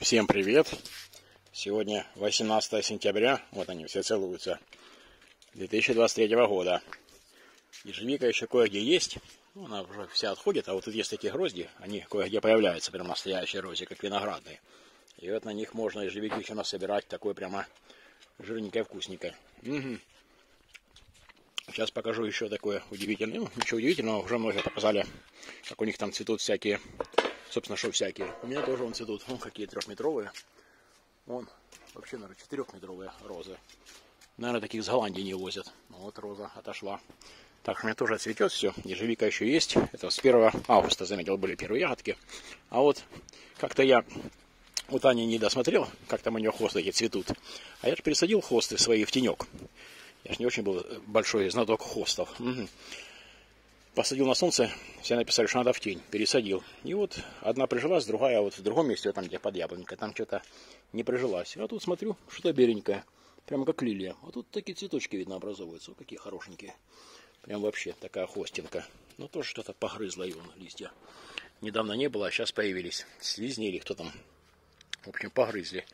Всем привет! Сегодня 18 сентября, вот они все целуются, 2023 года. Ежевика еще кое-где есть, она уже вся отходит, а вот тут есть такие грозди, они кое-где появляются, прям настоящие грозди, как виноградные. И вот на них можно ежевики еще насобирать, такой прямо жирненькой, вкусненькой. Угу. Сейчас покажу еще такое удивительное, ну, ничего удивительного, уже многие показали, как у них там цветут всякие Собственно, что всякие. У меня тоже вон цветут. Вон какие трехметровые. Вон, вообще, наверное, четырехметровые розы. Наверное, таких с Голландии не возят. Вот роза отошла. Так, у меня тоже цветет все. Ежевика еще есть. Это с 1 августа, заметил, были первые ягодки. А вот как-то я у Тани не досмотрел, как там у нее хвосты эти цветут. А я же пересадил хвосты свои в тенек. Я же не очень был большой знаток хвостов. Угу посадил на солнце, все написали, что надо в тень, пересадил. И вот одна прижилась, другая вот в другом месте, там где под яблонькой, там что-то не прижилась. А тут смотрю, что-то беленькое, прямо как лилия. А тут такие цветочки, видно, образовываются, вот какие хорошенькие. Прям вообще такая хостинка. Ну, тоже что-то погрызло он листья. Недавно не было, а сейчас появились. Слизни кто там. В общем, погрызли.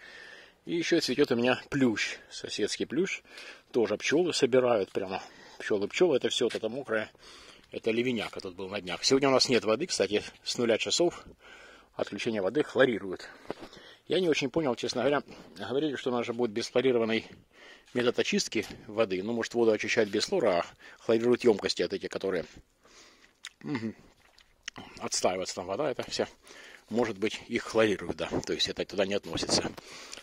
И еще цветет у меня плющ, соседский плющ. Тоже пчелы собирают прямо. Пчелы, пчелы, это все вот это мокрое это ливеняк, тут был на днях. Сегодня у нас нет воды, кстати, с нуля часов отключение воды хлорируют. Я не очень понял, честно говоря. Говорили, что у нас же будет бесхлорированный метод очистки воды. Ну, может, воду очищать без хлора, а хлорируют емкости от эти, которые угу. отстаивается там вода, это вся. Может быть, их хлорируют, да. То есть это туда не относится.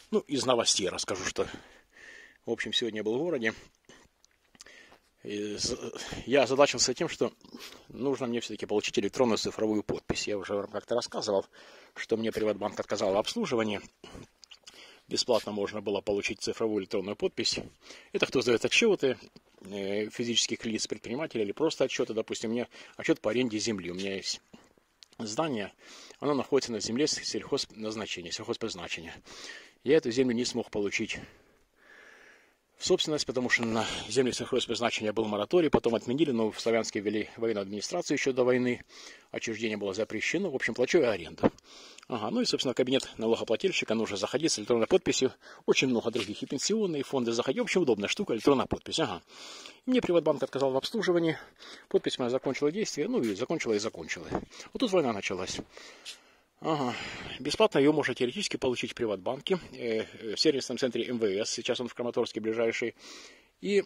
Ну, из новостей расскажу, что, в общем, сегодня я был в городе я озадачился тем, что нужно мне все-таки получить электронную цифровую подпись. Я уже как-то рассказывал, что мне Приватбанк отказал в обслуживании. Бесплатно можно было получить цифровую электронную подпись. Это кто сдает отчеты э, физических лиц, предпринимателей или просто отчеты. Допустим, мне отчет по аренде земли. У меня есть здание, оно находится на земле сельхозназначения, сельхозпризначения. Я эту землю не смог получить собственность, потому что на земли сельхозпризначения был мораторий, потом отменили, но в Славянске ввели военную администрацию еще до войны, отчуждение было запрещено, в общем, плачу я аренду. Ага, ну и, собственно, кабинет налогоплательщика. Нужно заходить с электронной подписью, очень много других, и пенсионные фонды заходить, в общем, удобная штука, электронная подпись, ага. И мне Приватбанк отказал в обслуживании, подпись моя закончила действие, ну и закончила и закончила. Вот тут война началась. Ага. Бесплатно ее можно теоретически получить в Приватбанке, э, в сервисном центре МВС, сейчас он в Краматорске ближайший, и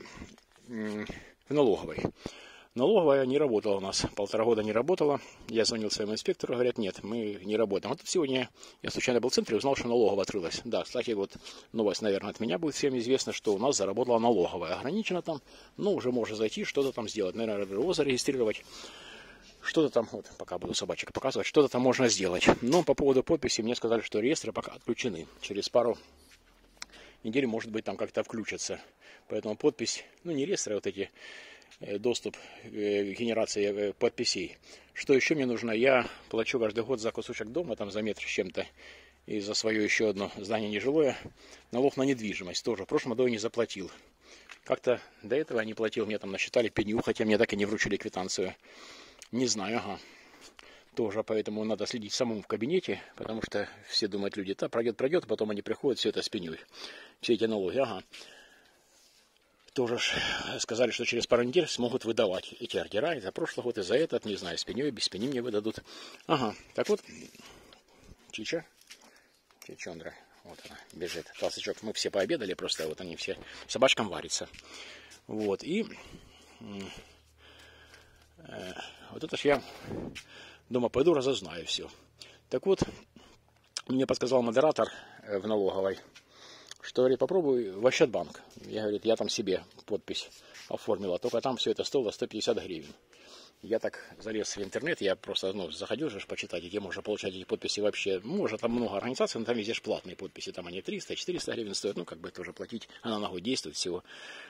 в налоговой. Налоговая не работала у нас, полтора года не работала. Я звонил своему инспектору, говорят, нет, мы не работаем. Вот сегодня я случайно был в центре узнал, что налоговая открылась. Да, кстати, вот новость, наверное, от меня будет всем известно, что у нас заработала налоговая. Ограничено там, но уже можно зайти, что-то там сделать. Наверное, РРО зарегистрировать что-то там, вот, пока буду собачек показывать, что-то там можно сделать. Но по поводу подписи мне сказали, что реестры пока отключены. Через пару недель, может быть, там как-то включатся. Поэтому подпись, ну не реестры, а вот эти э, доступ э, генерации э, подписей. Что еще мне нужно? Я плачу каждый год за кусочек дома, там за метр с чем-то, и за свое еще одно здание нежилое. Налог на недвижимость тоже. В прошлом году я не заплатил. Как-то до этого я не платил, мне там насчитали пеню, хотя мне так и не вручили квитанцию. Не знаю, ага. Тоже, поэтому надо следить самому в кабинете, потому что все думают люди, да, пройдет, пройдет, а потом они приходят, все это с пеней. Все эти налоги, ага. Тоже сказали, что через пару недель смогут выдавать эти ордера и за прошлый год, и за этот, не знаю, с пеней, без пени мне выдадут. Ага, так вот, Чича, Чичондра, вот она бежит. Толстячок, мы все пообедали, просто вот они все собачкам варятся. Вот, и Э, вот это ж я дома пойду разузнаю все. Так вот, мне подсказал модератор э, в налоговой, что, говорит, попробуй в Ощадбанк. Я, говорит, я там себе подпись оформила, только там все это стоило 150 гривен. Я так залез в интернет, я просто ну, заходил же почитать, где можно получать эти подписи вообще. Может, там много организаций, но там везде же платные подписи. Там они 300-400 гривен стоят. Ну, как бы тоже платить, она ногу действует, всего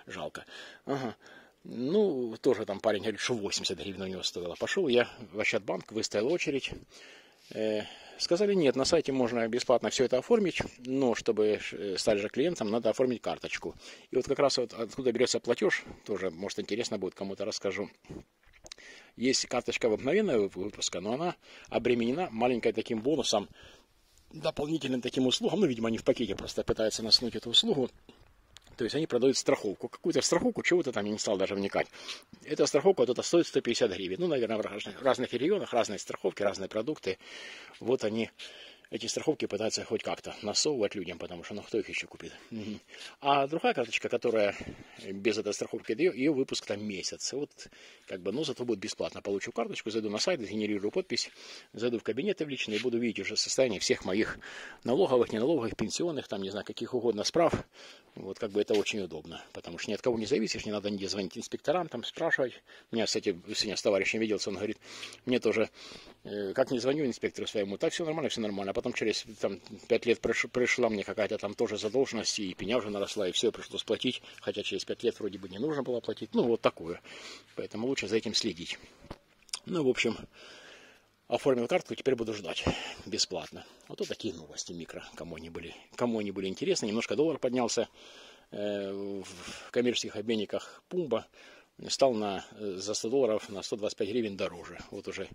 жалко. Ага. Ну, тоже там парень говорит, что 80 гривен у него стоило. Пошел я в Ощадбанк, выставил очередь. Э, сказали, нет, на сайте можно бесплатно все это оформить, но чтобы э, стать же клиентом, надо оформить карточку. И вот как раз вот откуда берется платеж, тоже, может, интересно будет, кому-то расскажу. Есть карточка обыкновенная выпуска, но она обременена маленькой таким бонусом дополнительным таким услугам, ну, видимо, они в пакете просто пытаются наснуть эту услугу, то есть они продают страховку. Какую-то страховку, чего-то там я не стал даже вникать. Эта страховка вот это стоит 150 гривен. Ну, наверное, в разных регионах разные страховки, разные продукты. Вот они эти страховки пытаются хоть как-то насовывать людям, потому что ну кто их еще купит. А другая карточка, которая без этой страховки дает, ее выпуск там месяц. Вот как бы, ну зато будет бесплатно. Получу карточку, зайду на сайт, генерирую подпись, зайду в кабинеты в личные и буду видеть уже состояние всех моих налоговых, неналоговых, пенсионных, там не знаю, каких угодно справ. Вот как бы это очень удобно, потому что ни от кого не зависишь, не надо нигде звонить инспекторам, там спрашивать. У меня, кстати, сегодня с товарищем виделся, он говорит, мне тоже, э, как не звоню инспектору своему, так все нормально, все нормально потом через там, 5 лет приш, пришла мне какая-то там тоже задолженность, и пеня уже наросла, и все, пришлось платить, хотя через 5 лет вроде бы не нужно было платить, ну, вот такое. Поэтому лучше за этим следить. Ну, в общем, оформил карту, теперь буду ждать бесплатно. Вот, вот такие новости микро, кому они были, кому они были интересны. Немножко доллар поднялся э, в коммерческих обменниках Пумба стал на, э, за 100 долларов на 125 гривен дороже. Вот уже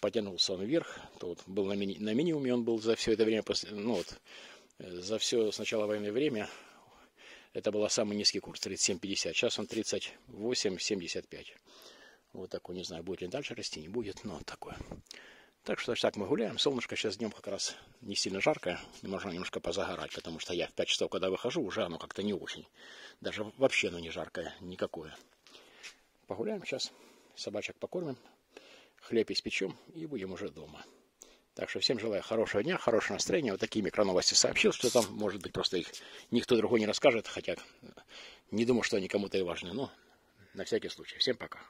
потянулся он вверх. То вот был на, мини, на минимуме он был за все это время, ну вот, э, за все с начала войны время. Это был самый низкий курс, 37,50. Сейчас он 38,75. Вот такой, не знаю, будет ли дальше расти, не будет, но такое. Так что так мы гуляем. Солнышко сейчас днем как раз не сильно жаркое. Можно немножко позагорать, потому что я в 5 часов, когда выхожу, уже оно как-то не очень. Даже вообще оно не жаркое, никакое. Погуляем сейчас, собачек покормим, хлеб испечем и будем уже дома. Так что всем желаю хорошего дня, хорошего настроения. Вот такие микроновости сообщил, что там, может быть, просто их никто другой не расскажет, хотя не думаю, что они кому-то и важны, но на всякий случай. Всем пока.